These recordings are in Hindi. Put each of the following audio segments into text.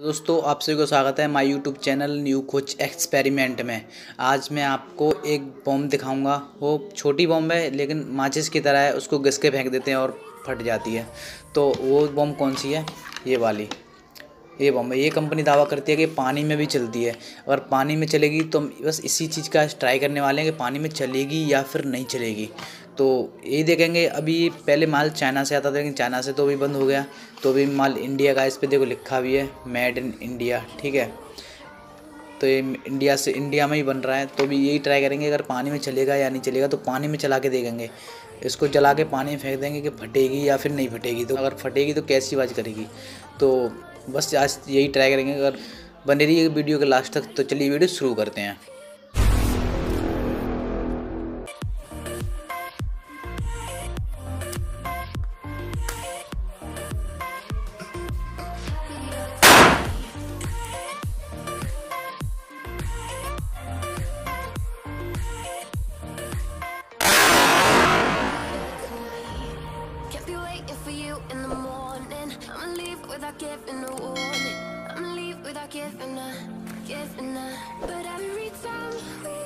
दोस्तों, आप सभी को स्वागत है माय यूट्यूब चैनल न्यू कुछ एक्सपेरिमेंट में। आज मैं आपको एक बॉम्ब दिखाऊँगा। वो छोटी बॉम्ब है, लेकिन माचिस की तरह है, उसको घिस के फेंक देते हैं और फट जाती है। तो वो बॉम्ब कौन सी है? ये वाली। ये बॉम्ब ये कंपनी दावा करती है कि पानी में भी चलती है। अगर पानी में चलेगी तो बस इसी चीज़ का ट्राई करने वाले हैं कि पानी में चलेगी या फिर नहीं चलेगी। तो यही देखेंगे। अभी पहले माल चाइना से आता था, लेकिन चाइना से तो अभी बंद हो गया। तो अभी माल इंडिया का इस पर देखो लिखा भी है, मेड इन इंडिया, ठीक है? तो ये इंडिया से, इंडिया में ही बन रहा है। तो भी यही ट्राई करेंगे, अगर पानी में चलेगा या नहीं चलेगा तो पानी में चला के देखेंगे। इसको जला के पानी में फेंक देंगे कि फटेगी या फिर नहीं फटेगी। तो अगर फटेगी तो कैसी आवाज़ करेगी? तो बस आज यही ट्राई करेंगे। अगर बने रही वीडियो के लास्ट तक तो चलिए वीडियो शुरू करते हैं। Without giving a warning. I'ma leave without giving a, giving a. But every time we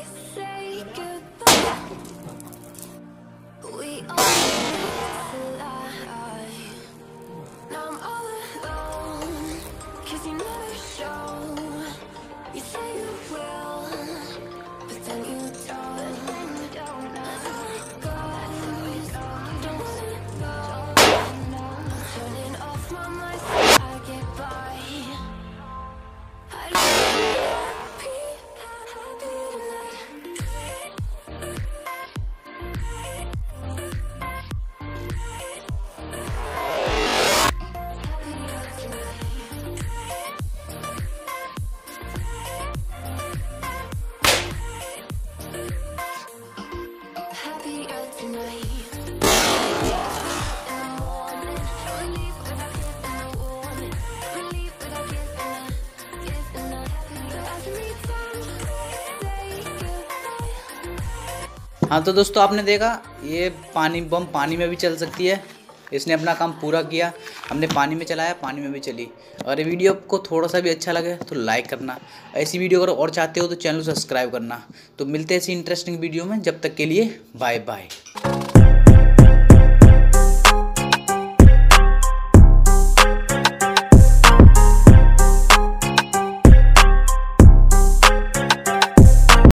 हाँ तो दोस्तों आपने देखा, ये पानी बम पानी में भी चल सकती है। इसने अपना काम पूरा किया, हमने पानी में चलाया, पानी में भी चली। अगर ये वीडियो आपको थोड़ा सा भी अच्छा लगे तो लाइक करना। ऐसी वीडियो अगर और चाहते हो तो चैनल सब्सक्राइब करना। तो मिलते हैं ऐसी इंटरेस्टिंग वीडियो में, जब तक के लिए बाय बाय